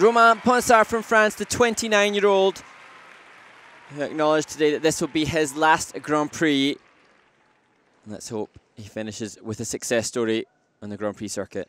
Romain Ponsart from France, the 29-year-old, who acknowledged today that this will be his last Grand Prix. Let's hope he finishes with a success story on the Grand Prix circuit.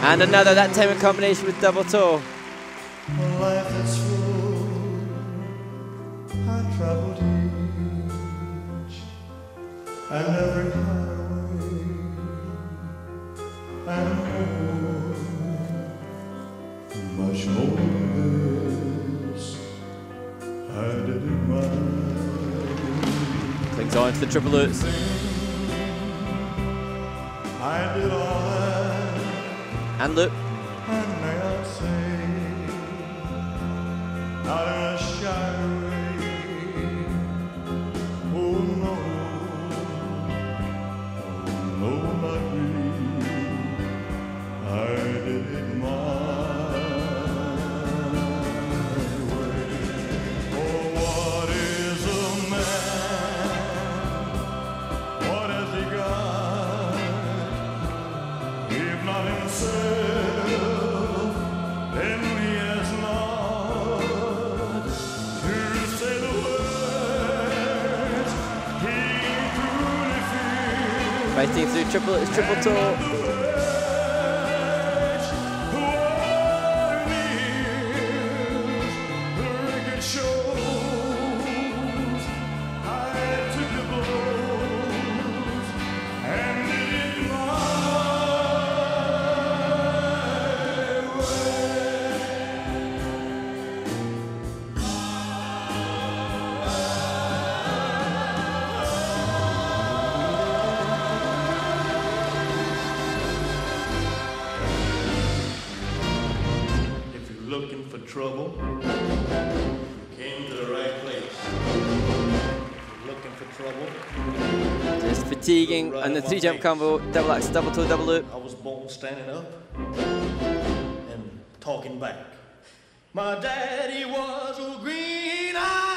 And another, that time in combination with double toe. A life I traveled each and every highway and more, much more than this. I did it Clings on to the triple loops. And loop. Fighting through triple, triple toe. Trouble, you came to the right place. Looking for trouble, Just fatiguing and the three jump combo, double axe, double toe, double loop. I was born standing up and talking back. My daddy was a green-eyed mountain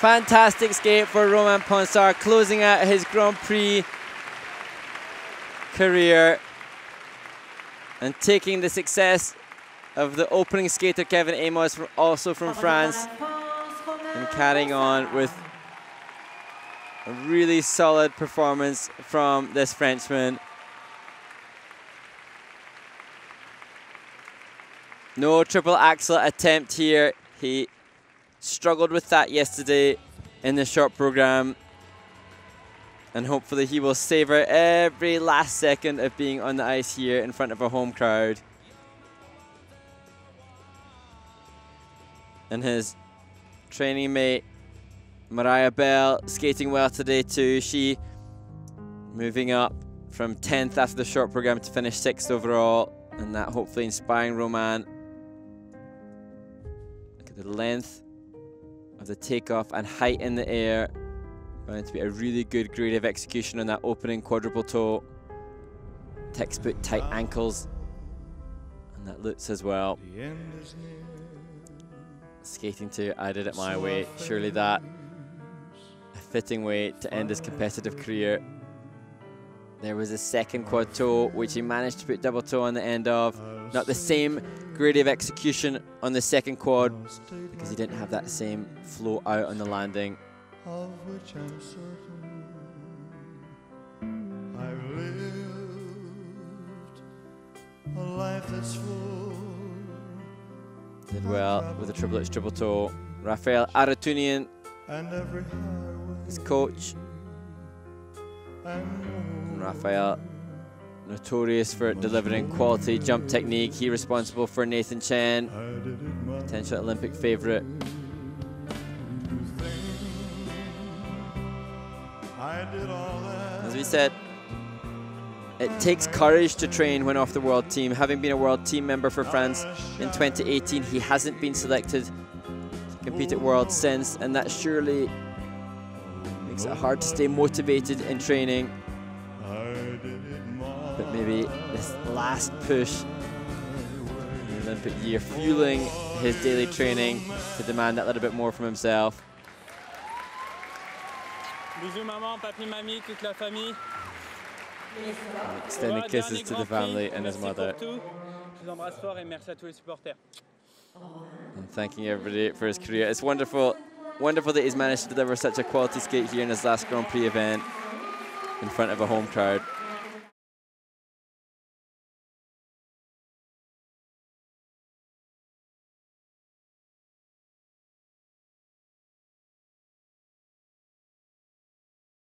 Fantastic skate for Romain Ponsart, closing out his Grand Prix career and taking the success of the opening skater Kevin Aymoz, from, also from France, and carrying on with a really solid performance from this Frenchman. No triple axel attempt here. He struggled with that yesterday in the short program. And hopefully he will savor every last second of being on the ice here in front of a home crowd. And his training mate, Mariah Bell, skating well today too. She moving up from 10th after the short program to finish 6th overall. And that hopefully inspiring Romain. Look at the length of the takeoff and height in the air. Going to be a really good grade of execution on that opening quadruple toe. Textbook tight ah. ankles. And that looks as well. The end is near. Skating to I did it my way. Surely that a fitting way to end his competitive career. There was a second quad toe, which he managed to put double toe on the end of. Not the same grade of execution on the second quad because he didn't have that same flow out on the landing. a. Did well with the triplets, triple toe. Rafael Arutyunyan, his coach. Rafael, notorious for delivering quality jump technique. He responsible for Nathan Chen, potential Olympic that. As we said, it takes courage to train when off the world team. Having been a world team member for France in 2018, he hasn't been selected to compete at Worlds since, and that surely makes it hard to stay motivated in training. I did it my But maybe this last push in the Olympic year, fueling his daily training to demand that little bit more from himself. Bisous maman, papi, mamie, toute la famille. Extending kisses to the family and his mother. pour tout. Je vous embrasse fort et merci à tous les supporters. and thanking everybody for his career. It's wonderful, wonderful that he's managed to deliver such a quality skate here in his last Grand Prix event in front of a home crowd.